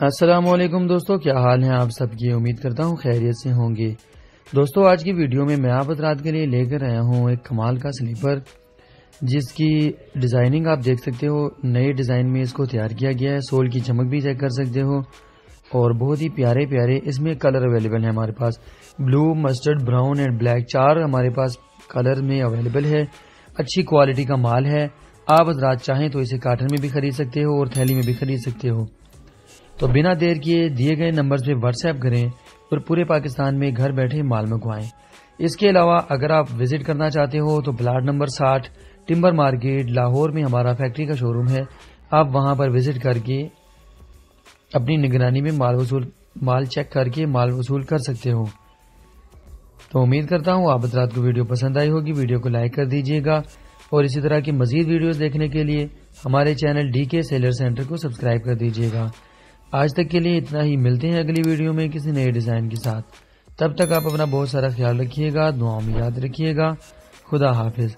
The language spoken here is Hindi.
असलम दोस्तों, क्या हाल है आप सबकी? उम्मीद करता हूँ खैरियत से होंगे। दोस्तों, आज की वीडियो में मैं आप रात के लिए लेकर आया हूँ एक कमाल का स्लीपर, जिसकी डिज़ाइनिंग आप देख सकते हो। नए डिज़ाइन में इसको तैयार किया गया है। सोल की चमक भी चेक कर सकते हो और बहुत ही प्यारे प्यारे इसमें कलर अवेलेबल है हमारे पास। Blue, mustard, brown and black, चार हमारे पास कलर में अवेलेबल है। अच्छी क्वालिटी का माल है। आप रात चाहें तो इसे काटन में भी खरीद सकते हो और थैली में भी खरीद सकते हो। तो बिना देर किए दिए गए नंबर पे व्हाट्सएप करें और पूरे पाकिस्तान में घर बैठे माल मंगवाएँ। इसके अलावा अगर आप विज़िट करना चाहते हो तो प्लाट नंबर साठ, टिम्बर मार्केट, लाहौर में हमारा फैक्ट्री का शोरूम है। आप वहाँ पर विज़िट करके अपनी निगरानी में माल वसूल, माल चेक करके माल वसूल कर सकते हो। तो उम्मीद करता हूँ आप रात को वीडियो पसंद आई होगी। वीडियो को लाइक कर दीजिएगा और इसी तरह की मजीद वीडियोस देखने के लिए हमारे channel D K seller centre को सब्सक्राइब कर दीजिएगा। आज तक के लिए इतना ही। मिलते हैं अगली वीडियो में किसी नए डिज़ाइन के साथ। तब तक आप अपना बहुत सारा ख्याल रखिएगा, दुआओं में याद रखिएगा। खुदा हाफिज।